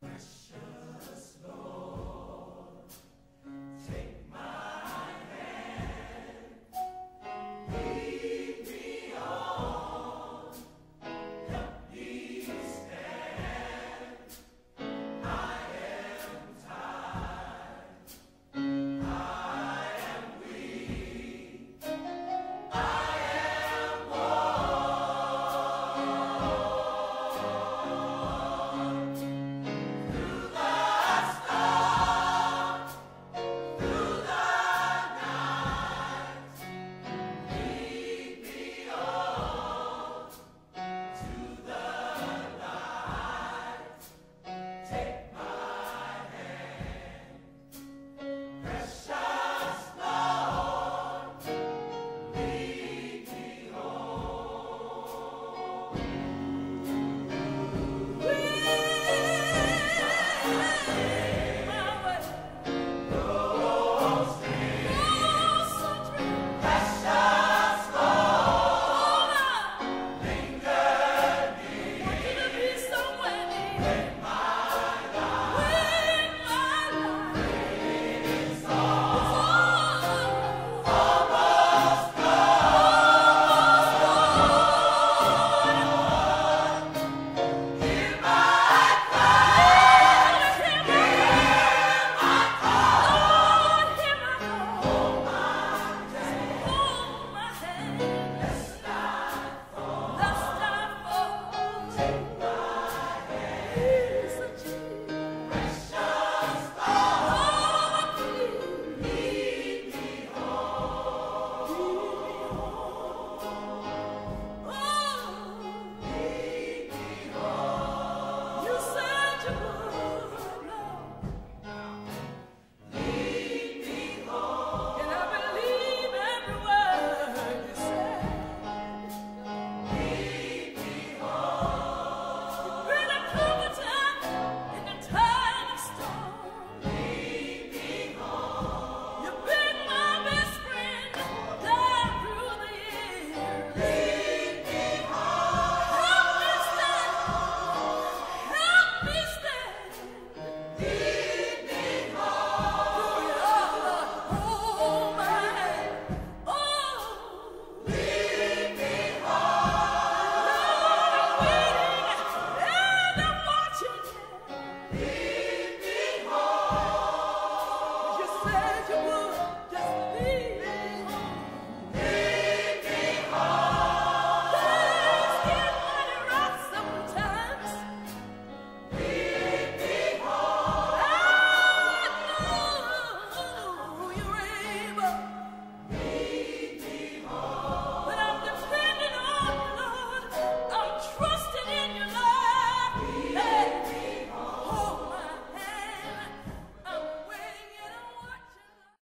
Fresh